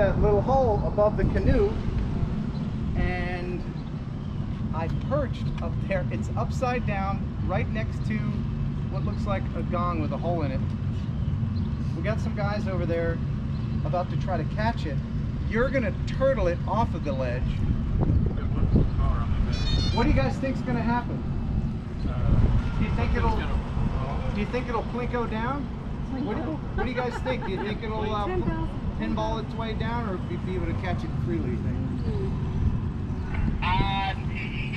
that little hole above the canoe and I perched up there. It's upside down, right next to what looks like a gong with a hole in it. We got some guys over there about to try to catch it. You're gonna turtle it off of the ledge. What do you guys think's gonna happen? Do you think it'll? Do you think it'll plinko down? What do, you, what do you guys think? Do you think it'll uh, pinball its way down, or be, be able to catch it freely? You think? Uh,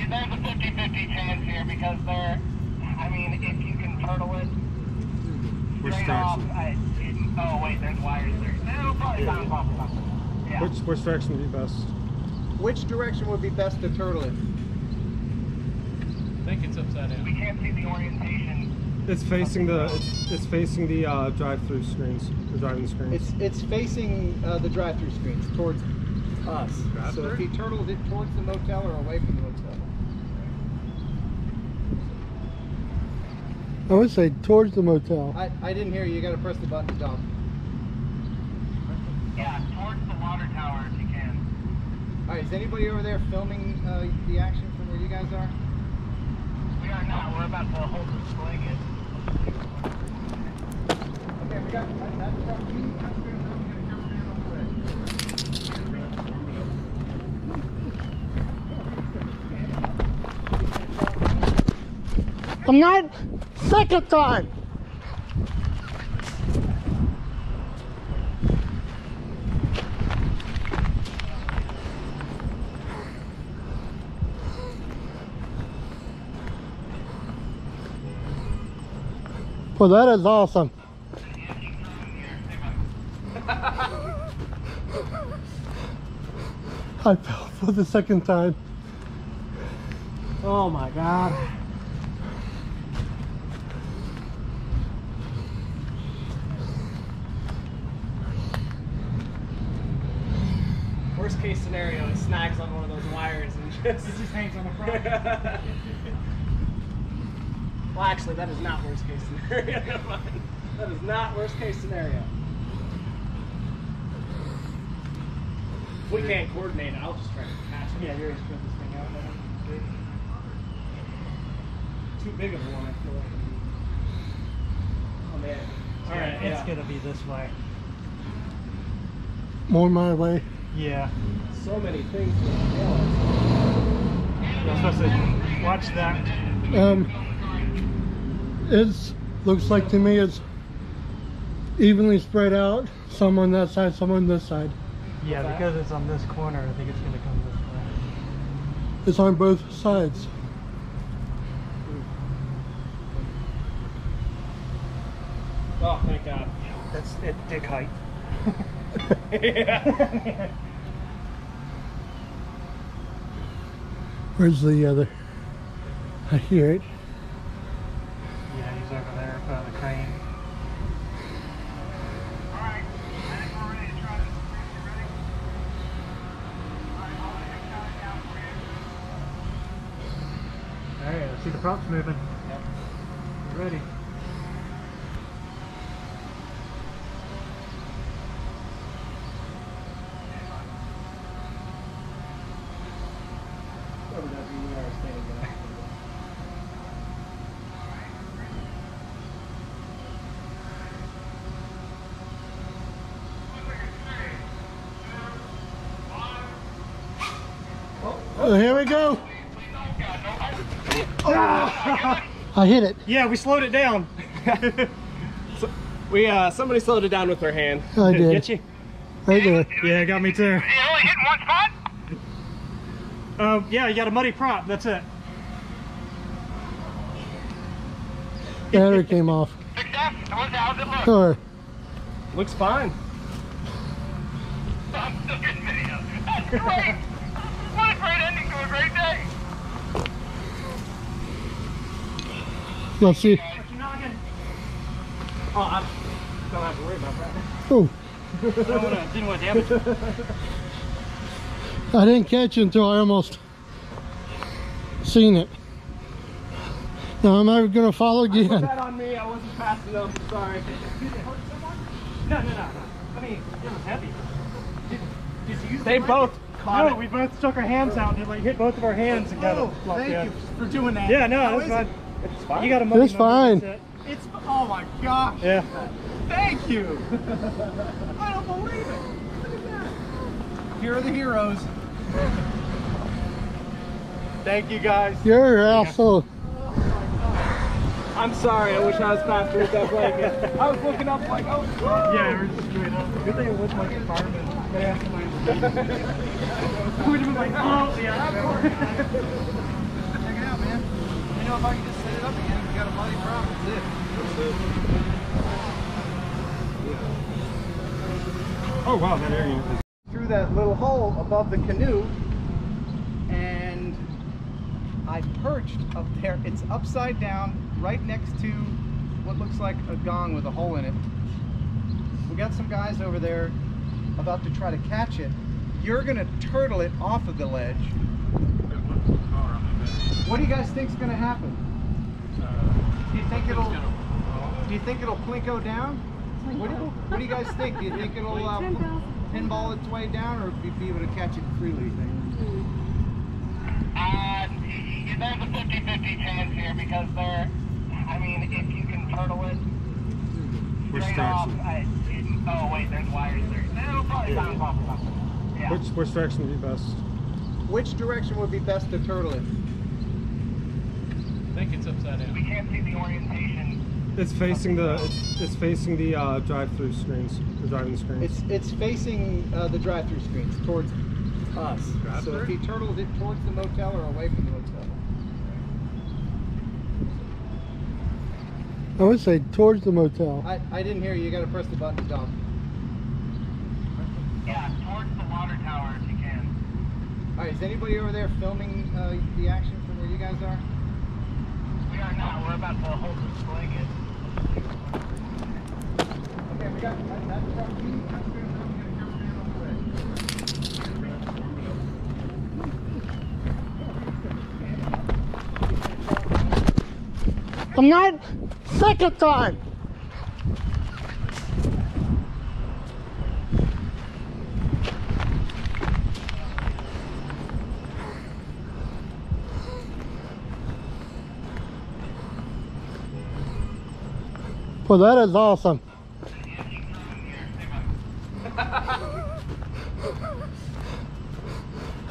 there's a 50-50 chance here because there, I mean, if you can turtle it Which straight off, direction? I, it, oh wait, there's wires there. It'll probably bounce off something. Yeah. Which which direction would be best? Which direction would be best to turtle it? I think it's upside down. We can't see the orientation. It's facing the it's, it's facing the uh, drive-through screens, the driving screens. It's it's facing uh, the drive-through screens towards us. So if he turtled it towards the motel or away from the motel. I would say towards the motel. I, I didn't hear you. You got to press the button to dump. Yeah, towards the water tower if you can. All right. Is anybody over there filming uh, the action from where you guys are? We are not. We're about to hold the swing it. I'm not second time. Well, that is awesome. I fell for the second time. Oh my god. Worst case scenario, it snags on one of those wires and just, it just hangs on the front. well, actually, that is not worst case scenario. That is not worst case scenario. If we can't coordinate it, I'll just try to catch it. Yeah, you're gonna this thing out there. Too big of a one, I feel like. Oh man. All right, it's yeah. gonna be this way. More my way. Yeah. So many things to realize. You're supposed to watch that. Um, it's looks like to me it's evenly spread out. Some on that side, some on this side. Yeah, because it's on this corner, I think it's gonna come this way. It's on both sides. Oh, thank God. That's it, dick height. yeah. Where's the other? I hear it. Yeah, he's over there by the crane. Alright, I think we're ready to try this. You ready? Alright, I'll let him count it down for you. Alright, I see the props moving. Yep. Ready. Oh, here we go. I hit it. Yeah, we slowed it down. So- we uh somebody slowed it down with their hand. I did. Get you? Right there. Yeah, it got me too. It only hit one spot? Um, yeah, you got a muddy prop, that's it. Battery came off. Success? How's it, how's it look? Or Looks fine. I'm still getting video. That's great! what a great ending to a great day! Let's see. Oh, I don't have to worry about that. Oh, Didn't wanna, didn't want to damage it. I didn't catch it until I almost seen it. Now I'm I gonna follow Put again? that on me. I wasn't fast enough. Sorry. No, no, no, no. I mean, it was heavy. They both caught No, it. we both stuck our hands out and it like hit both of our hands and got Oh, it. locked thank in. you for doing that. Yeah, no, How that's is fine. It? It's fine. You got a money It's fine. that's. It's oh my gosh. Yeah. Thank you. I don't believe it. Look at that. Here are the heroes. Thank you guys. You're an asshole. I'm sorry. I wish I was faster with that blanket. I was looking up like, oh. Yeah, we're just straight up. Good thing it wasn't like a fireman. They have to like. We'd have been like, oh, yeah. Check it out, man. You know, if I can just set it up again, we got a bloody problem. That's it. Oh wow, that area is Through that little hole above the canoe, and I perched up there. It's upside down, right next to what looks like a gong with a hole in it. We got some guys over there about to try to catch it. You're gonna turtle it off of the ledge. What do you guys think's gonna happen? Do you think it'll? Do you think it'll plinko down? What do, what do you guys think? Do you think it'll uh, pinball its way down, or be be able to catch it freely? you think? Uh, there's a 50-50 chance here because they're, I mean, if you can turtle it Which straight off, direction? I, it, oh wait, there's wires there. It'll probably bounce off of something. Yeah. Which which direction would be best? Which direction would be best to turtle it? I think it's upside down. We can't see the orientation. It's facing the it's, it's facing the uh, drive-through screens, the driving screens. It's it's facing uh, the drive-through screens towards us. So if he turtles it towards the motel or away from the motel. I would say towards the motel. I, I didn't hear you. You got to press the button to dump. Yeah, towards the water tower if you can. All right. Is anybody over there filming uh, the action from where you guys are? I'm not second time. Well, that is awesome.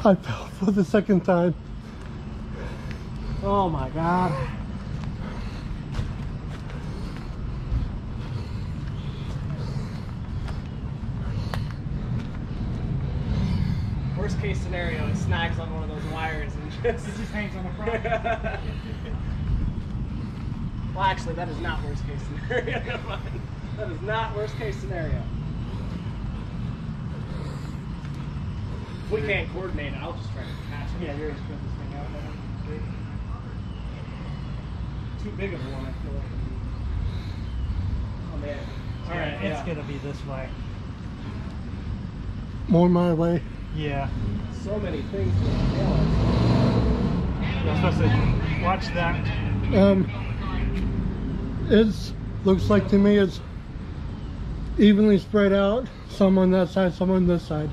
I fell for the second time. Oh my god. Worst case scenario, it snags on one of those wires and just. It just hangs on the front. well, actually, that is not worst case scenario. that is not worst case scenario. If we can't coordinate I'll just try to catch it. yeah, you're just putting this thing out there. Too big of a one, I feel like. Oh man. All right, Yeah, it's yeah. gonna be this way. More my way. Yeah. So many things to nail You're supposed to watch that. Um, it's looks like to me it's evenly spread out. Some on that side, some on this side.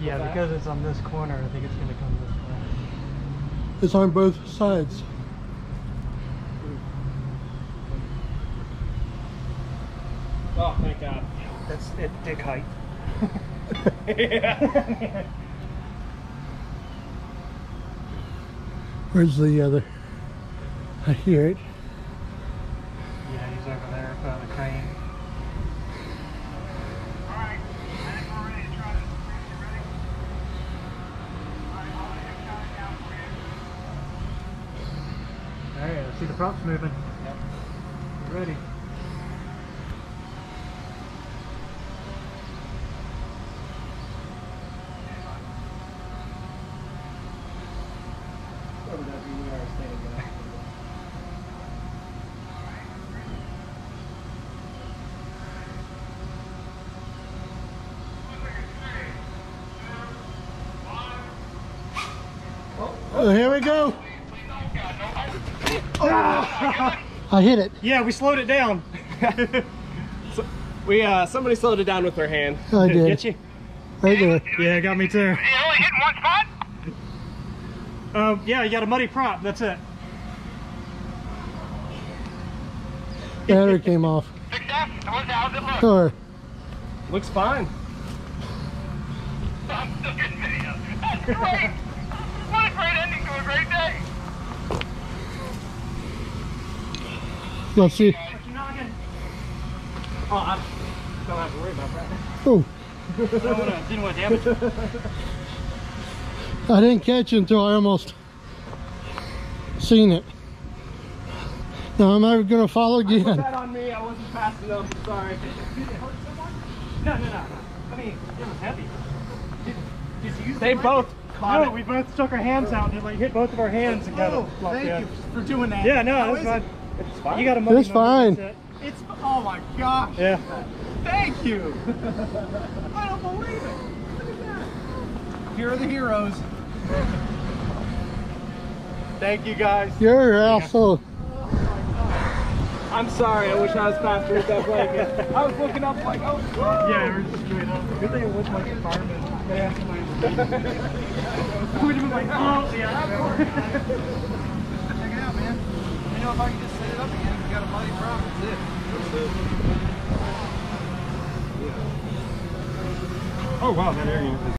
Yeah, because it's on this corner, I think it's gonna come this way. It's on both sides. Oh, thank God. That's it, dick height. yeah. Where's the other? I hear it. Yeah, he's over there by the crane. Alright, I think we're ready to try this. You ready? Alright, I'll let you count it down for you. Alright, I see the props moving. Yep. Ready. Oh, here we go. I hit it. Yeah, we slowed it down. so We uh, somebody slowed it down with their hand. I did. Get you? Right there. Yeah, it got me too. You only hitting one spot? Um, yeah, you got a muddy prop. That's it. Battery came off. Success? How's how's it look? Or Looks fine. I'm still getting video. That's great. what a great ending to a great day. Let's see. Oh, I don't have to worry about that. Oh, I didn't want to damage it. I didn't catch it until I almost seen it. Now I'm I gonna follow again? That on me. I wasn't fast enough. Sorry. No, no, no. I mean, it was heavy. Did, did you They the both caught No, it. we both stuck our hands out and it like hit both of our hands and got Oh, it. locked thank in. you for doing that. Yeah, no, How it's is fine. It? It's fine. You got a muddy It's fine. It's oh my gosh. Yeah. Thank you. I don't believe it. Look at that. Here are the heroes. Thank you guys. You're an asshole. I'm sorry. I wish I was faster with that blanket. I was looking up like, oh. Yeah, we're just straight up. Good thing it wasn't like a fireman. They have We'd have been like, oh, yeah. Check it out, man. You know, if I can just up again, we got a prop. That's it. Oh wow, that area is